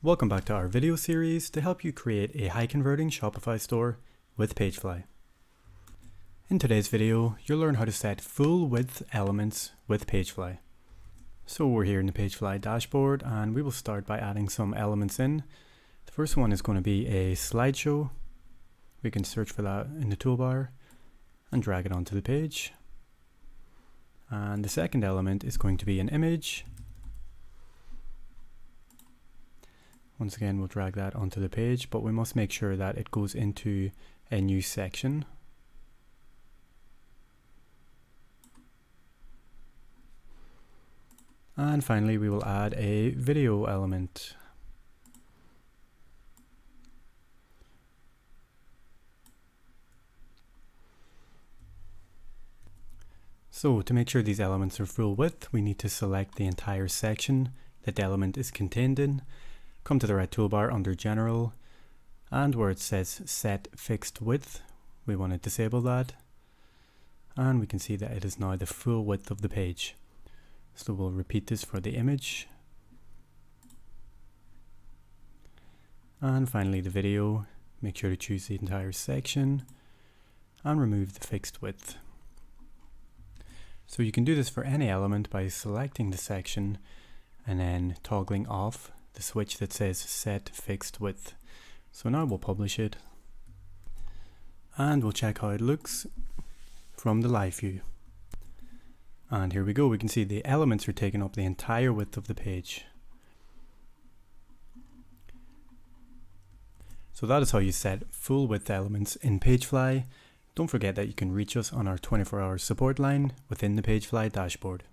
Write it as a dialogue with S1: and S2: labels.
S1: Welcome back to our video series to help you create a high converting Shopify store with Pagefly. In today's video, you'll learn how to set full width elements with Pagefly. So we're here in the Pagefly dashboard and we will start by adding some elements in. The first one is going to be a slideshow. We can search for that in the toolbar and drag it onto the page. And the second element is going to be an image Once again, we'll drag that onto the page, but we must make sure that it goes into a new section. And finally, we will add a video element. So to make sure these elements are full width, we need to select the entire section that the element is contained in Come to the right toolbar under General and where it says Set Fixed Width, we want to disable that. And we can see that it is now the full width of the page. So we'll repeat this for the image. And finally the video, make sure to choose the entire section and remove the fixed width. So you can do this for any element by selecting the section and then toggling off the switch that says set fixed width. So now we'll publish it and we'll check how it looks from the live view. And here we go, we can see the elements are taking up the entire width of the page. So that is how you set full width elements in Pagefly. Don't forget that you can reach us on our 24 hour support line within the Pagefly dashboard.